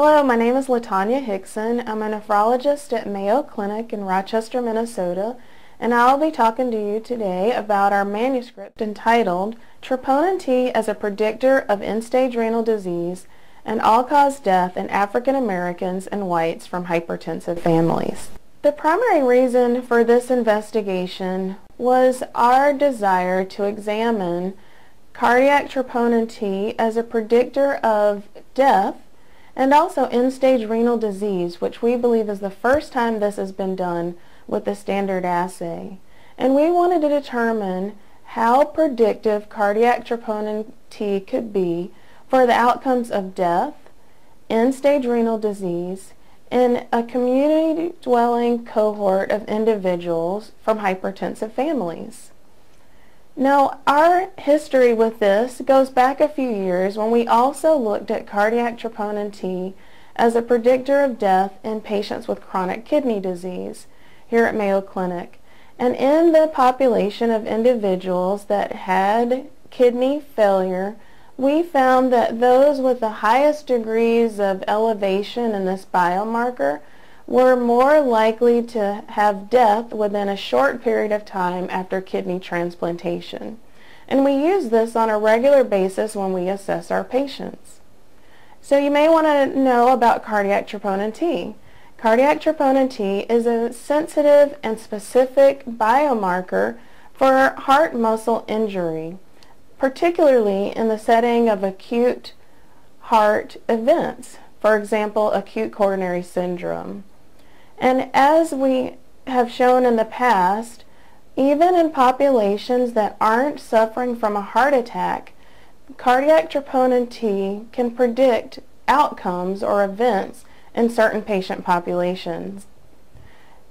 Hello, my name is LaTonya Hickson. I'm a nephrologist at Mayo Clinic in Rochester, Minnesota, and I'll be talking to you today about our manuscript entitled Troponin T as a Predictor of End-Stage Renal Disease and All-Cause Death in African Americans and Whites from Hypertensive Families. The primary reason for this investigation was our desire to examine cardiac troponin T as a predictor of death and also end-stage renal disease, which we believe is the first time this has been done with the standard assay. And we wanted to determine how predictive cardiac troponin T could be for the outcomes of death, end-stage renal disease, in a community-dwelling cohort of individuals from hypertensive families. Now, our history with this goes back a few years when we also looked at cardiac troponin T as a predictor of death in patients with chronic kidney disease here at Mayo Clinic. And in the population of individuals that had kidney failure, we found that those with the highest degrees of elevation in this biomarker were more likely to have death within a short period of time after kidney transplantation. And we use this on a regular basis when we assess our patients. So you may want to know about cardiac troponin T. Cardiac troponin T is a sensitive and specific biomarker for heart muscle injury, particularly in the setting of acute heart events, for example, acute coronary syndrome. And as we have shown in the past, even in populations that aren't suffering from a heart attack, cardiac troponin T can predict outcomes or events in certain patient populations.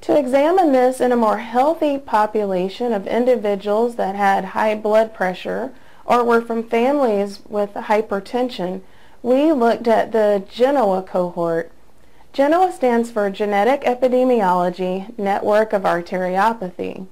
To examine this in a more healthy population of individuals that had high blood pressure or were from families with hypertension, we looked at the GENOA cohort. GENOA stands for Genetic Epidemiology Network of Arteriopathy.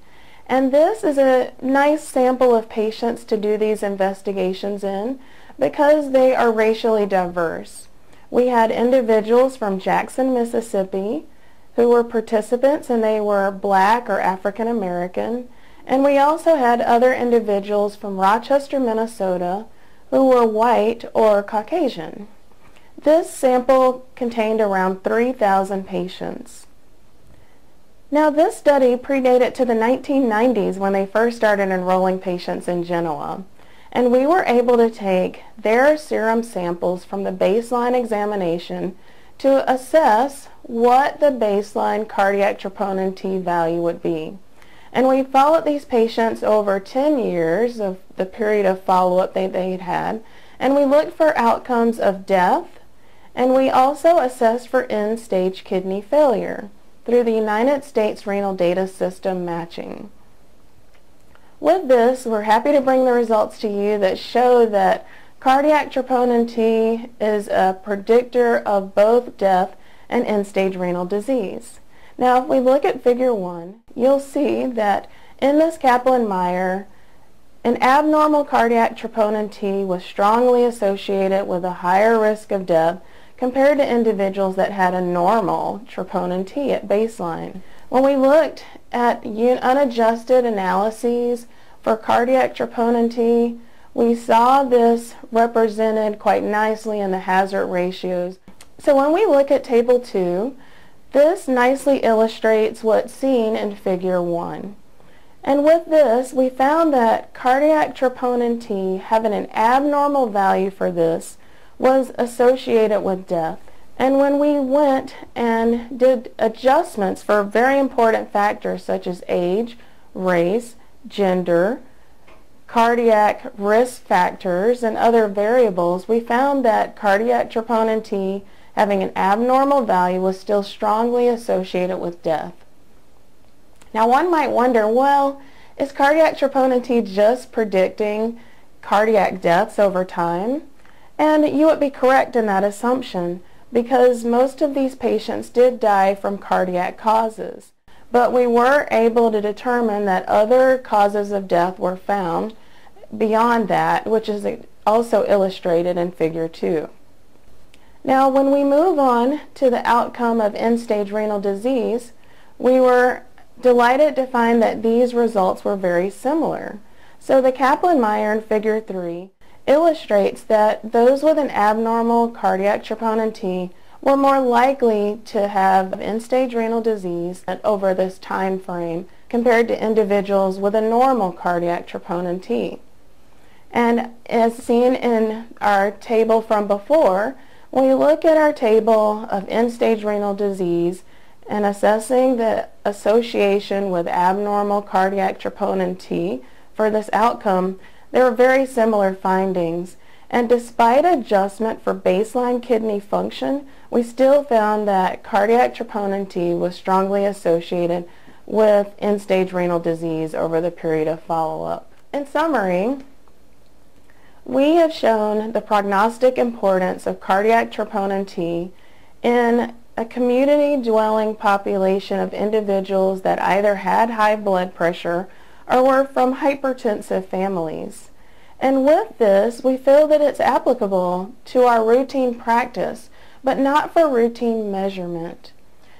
And this is a nice sample of patients to do these investigations in because they are racially diverse. We had individuals from Jackson, Mississippi who were participants and they were black or African American. And we also had other individuals from Rochester, Minnesota who were white or Caucasian. This sample contained around 3,000 patients. Now this study predated to the 1990s when they first started enrolling patients in Genoa and we were able to take their serum samples from the baseline examination to assess what the baseline cardiac troponin T value would be. And we followed these patients over 10 years of the period of follow-up they, they'd had, and we looked for outcomes of death, and we also assessed for end-stage kidney failure through the United States Renal Data System matching. With this, we're happy to bring the results to you that show that cardiac troponin T is a predictor of both death and end-stage renal disease. Now, if we look at figure 1, you'll see that in this Kaplan-Meier, an abnormal cardiac troponin T was strongly associated with a higher risk of death compared to individuals that had a normal troponin T at baseline. When we looked at unadjusted analyses for cardiac troponin T, we saw this represented quite nicely in the hazard ratios. So when we look at Table 2, this nicely illustrates what's seen in Figure 1. And with this, we found that cardiac troponin T having an abnormal value for this was associated with death. And when we went and did adjustments for very important factors such as age, race, gender, cardiac risk factors, and other variables, we found that cardiac troponin T having an abnormal value was still strongly associated with death. Now one might wonder, well, is cardiac troponin T just predicting cardiac deaths over time? And you would be correct in that assumption because most of these patients did die from cardiac causes. But we were able to determine that other causes of death were found beyond that, which is also illustrated in Figure 2. Now, when we move on to the outcome of end-stage renal disease, we were delighted to find that these results were very similar. So the Kaplan-Meier in Figure 3 illustrates that those with an abnormal cardiac troponin T were more likely to have end-stage renal disease over this time frame compared to individuals with a normal cardiac troponin T. And as seen in our table from before, when we look at our table of end-stage renal disease and assessing the association with abnormal cardiac troponin T for this outcome, there were very similar findings. And despite adjustment for baseline kidney function, we still found that cardiac troponin T was strongly associated with end-stage renal disease over the period of follow-up. In summary, we have shown the prognostic importance of cardiac troponin T in a community-dwelling population of individuals that either had high blood pressure or were from hypertensive families. And with this, we feel that it's applicable to our routine practice, but not for routine measurement.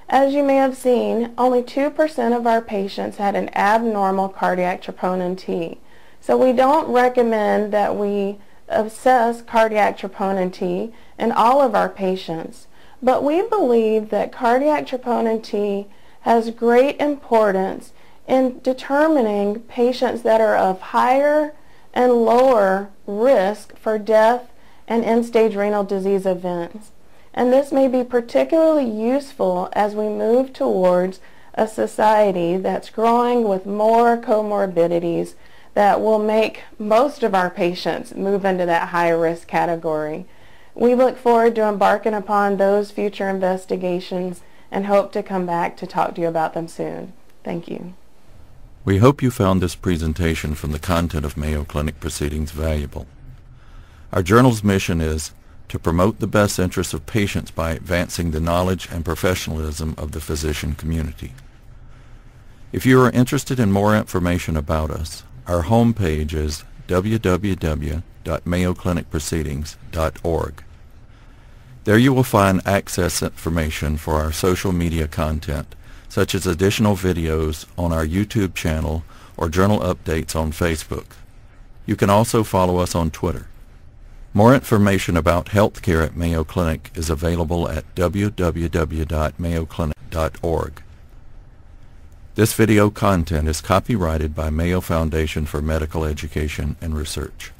As you may have seen, only 2% of our patients had an abnormal cardiac troponin T. So we don't recommend that we assess cardiac troponin T in all of our patients. But we believe that cardiac troponin T has great importance in determining patients that are of higher and lower risk for death and end-stage renal disease events. And this may be particularly useful as we move towards a society that's growing with more comorbidities that will make most of our patients move into that high risk category. We look forward to embarking upon those future investigations and hope to come back to talk to you about them soon. Thank you. We hope you found this presentation from the content of Mayo Clinic Proceedings valuable. Our journal's mission is to promote the best interests of patients by advancing the knowledge and professionalism of the physician community. If you are interested in more information about us, our homepage is www.mayoclinicproceedings.org. There you will find access information for our social media content, such as additional videos on our YouTube channel or journal updates on Facebook. You can also follow us on Twitter. More information about healthcare at Mayo Clinic is available at www.mayoclinic.org. This video content is copyrighted by Mayo Foundation for Medical Education and Research.